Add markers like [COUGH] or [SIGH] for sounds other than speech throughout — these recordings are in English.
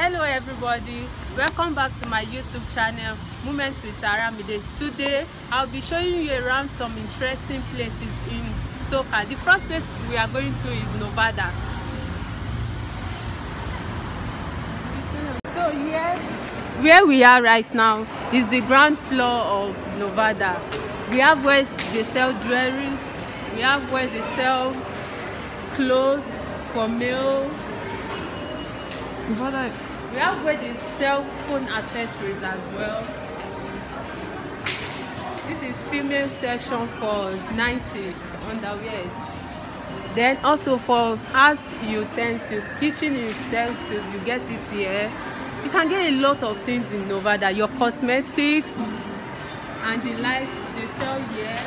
hello everybody. Welcome back to my youtube channel moments with aramide. Today i'll be showing you around some interesting places in tokat. The first place we are going to is novada so here where we are right now is the ground floor of novada we have where they sell jewelry we have where they sell clothes for male Novada we have where they sell phone accessories as well. This is female section for 90s underwears. Then also for house utensils kitchen utensils you get it here. You can get a lot of things in novada your cosmetics and the lights they sell here.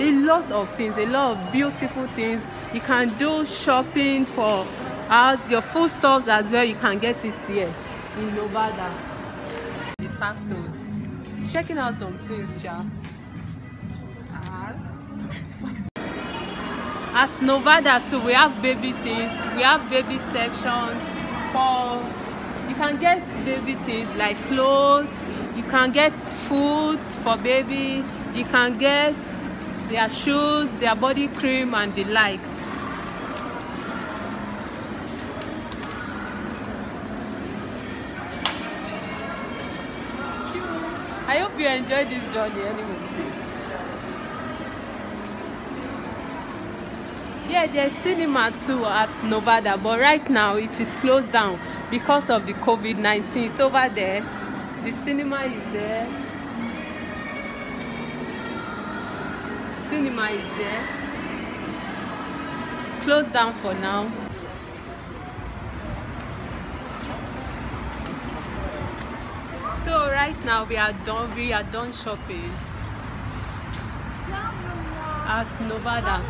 A lot of things a lot of beautiful things. You can do shopping for house your food foodstuffs as well you can get it here in novada de facto. Checking out some things sha. Ah. At novada too we have baby things we have baby section for you can get baby things like clothes you can get food for baby you can get their shoes their body cream and the likes I hope you enjoyed this journey anyway. Yeah, there's cinema too at Novada, but right now it is closed down because of the COVID-19. It's over there. The cinema is there. Cinema is there. Closed down for now. So right now we are done. We are done shopping at Novada.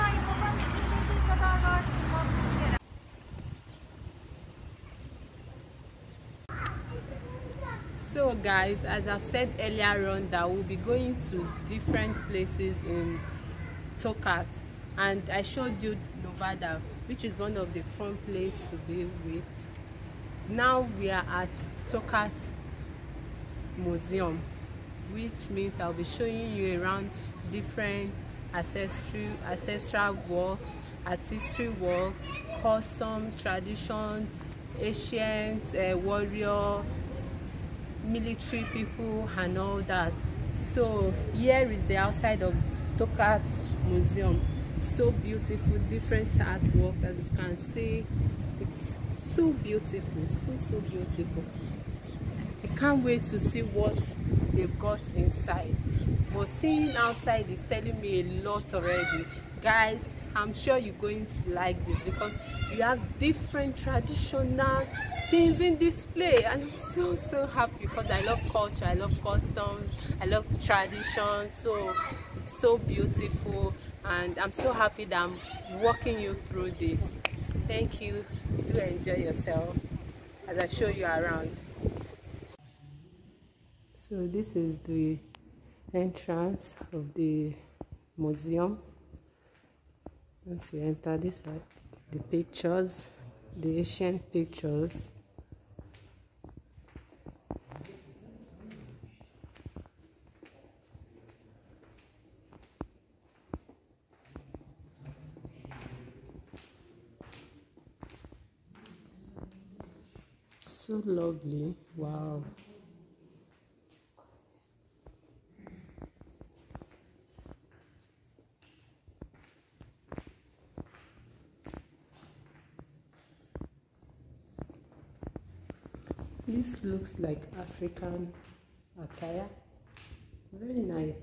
So guys, as I've said earlier on, that we'll be going to different places in Tokat, and I showed you Novada, which is one of the fun place to be with. Now we are at Tokat museum which means i'll be showing you around different ancestral ancestral works artistry works customs tradition ancient uh, warrior military people and all that. So here is the outside of tokat museum. So beautiful different artworks as you can see. It's so beautiful so so beautiful can't wait to see what they've got inside. But seeing outside is telling me a lot already. Guys, I'm sure you're going to like this because you have different traditional things in display. And I'm so, so happy because I love culture, I love customs, I love tradition. So it's so beautiful. And I'm so happy that I'm walking you through this. Thank you. Do enjoy yourself as I show you around. So this is the entrance of the museum. Once you enter this are the pictures, the ancient pictures. So lovely. Wow. This looks like African attire. Very nice.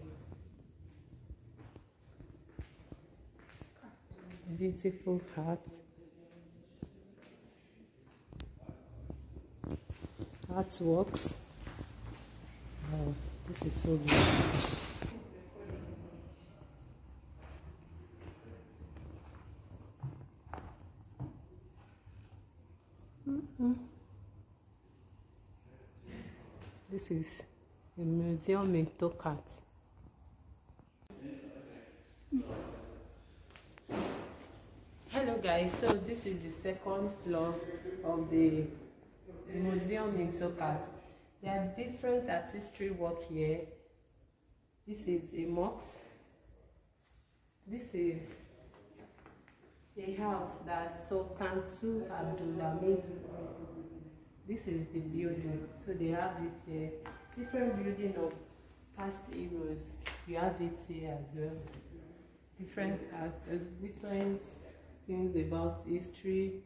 Beautiful hat. Artworks. Wow, this is so beautiful. Mm-mm. This is a museum in Tokat. Hello guys. So this is the second floor of the museum in Tokat. There are different artistry work here. This is a mosque. This is a house that Sultan Abdulhamid this is the building. So they have it here. Different building of past heroes. You have it here as well. Different uh, different things about history.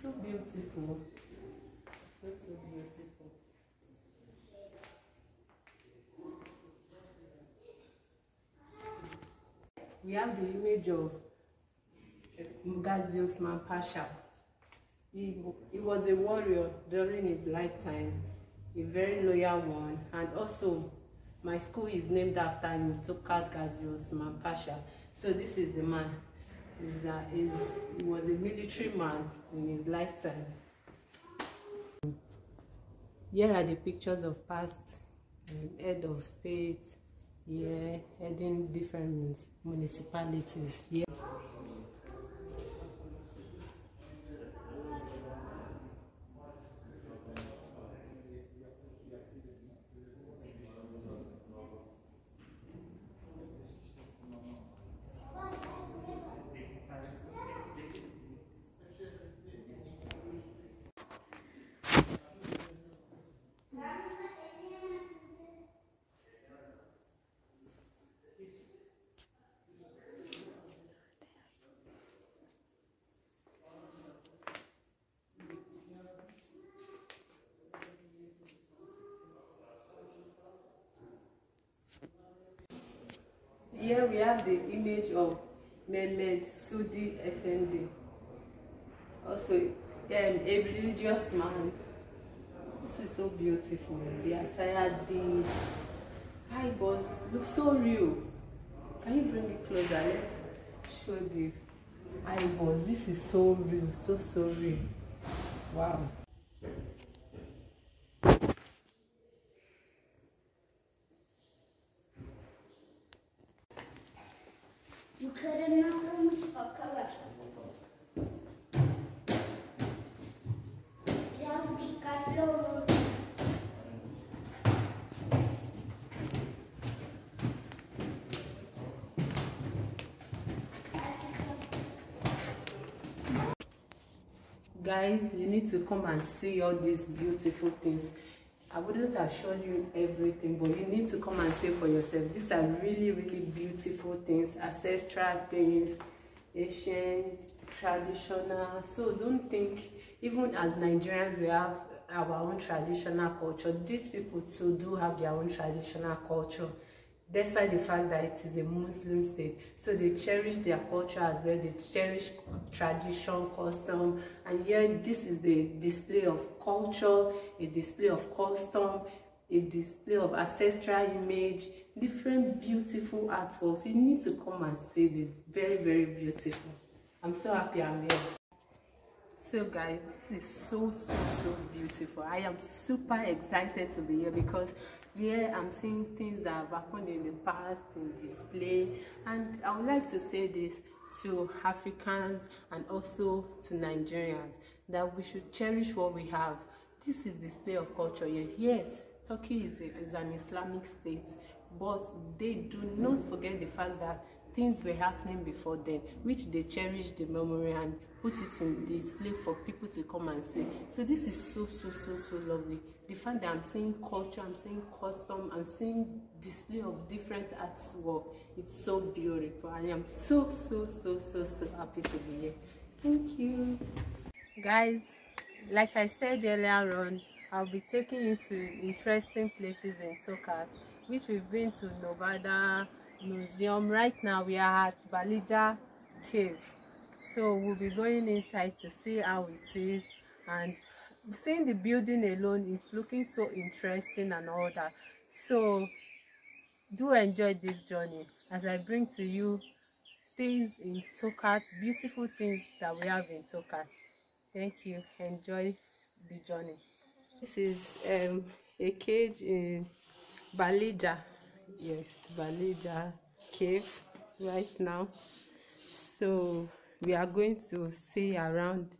So beautiful. So so beautiful. We have the image of Mugazi Osman Pasha he, he was a warrior during his lifetime a very loyal one. And also my school is named after him Tokat Gazi Osman so this is the man. Is uh, is he was a military man in his lifetime. Here are the pictures of past um, head of state yeah heading different municipalities. Yeah Here we have the image of Mehmed Sudi Effendi. Also, um, a religious man. This is so beautiful. The attire, the eyeballs look so real. Can you bring it closer? Let's show the eyeballs. This is so real, so so real. Wow. Guys you need to come and see all these beautiful things. I wouldn't have shown you everything but you need to come and see for yourself. These are really really beautiful things ancestral things ancient traditional. So don't think even as nigerians we have our own traditional culture. These people too do have their own traditional culture despite the fact that it is a Muslim state. So they cherish their culture as well, they cherish tradition, custom, and here this is the display of culture, a display of custom, a display of ancestral image, different beautiful artworks. You need to come and see this. Very, very beautiful. I'm so happy I'm here. So guys, this is so, so, so beautiful. I am super excited to be here because here I'm seeing things that have happened in the past in display. And I would like to say this to Africans and also to Nigerians that we should cherish what we have. This is display of culture. Yes, Turkey is, a, is an Islamic state, but they do not forget the fact that things were happening before then, which they cherish the memory and put it in display for people to come and see. So this is so, so, so, so lovely. The fact that I'm seeing culture, I'm seeing custom, I'm seeing display of different artwork. It's so beautiful. I am so, so, so, so, so happy to be here. Thank you. Guys, like I said earlier on, I'll be taking you to interesting places in Tokat, which we've been to Novada Museum. Right now we are at Balija Cave. So we'll be going inside to see how it is and seeing the building alone, it's looking so interesting and all that. So do enjoy this journey as I bring to you things in Tokat, beautiful things that we have in Tokat. Thank you. Enjoy the journey. This is um, a cage in Ballica. Yes, Ballica cave right now. so we are going to see around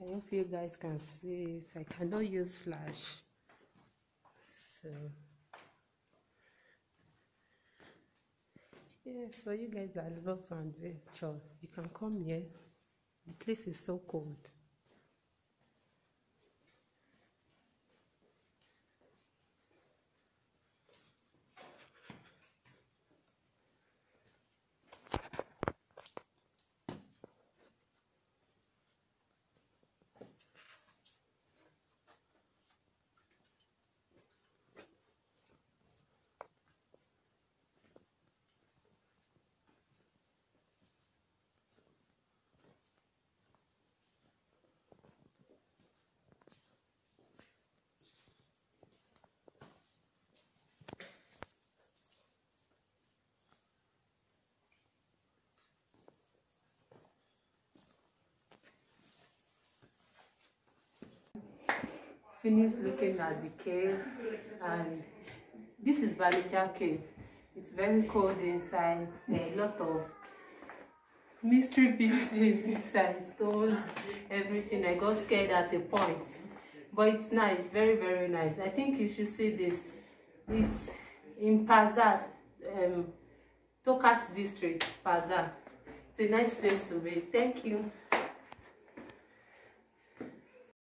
I hope you guys can see it. I cannot use flash. So yes, for you guys that love adventure, you can come here. The place is so cold. Finished looking at the cave and this is Ballica cave. It's very cold inside. There are a lot of mystery [LAUGHS] buildings inside, stones, everything. I got scared at a point. But it's nice, very, very nice. I think you should see this. It's in Pazar, um, Tokat district, Pazar. It's a nice place to be. Thank you.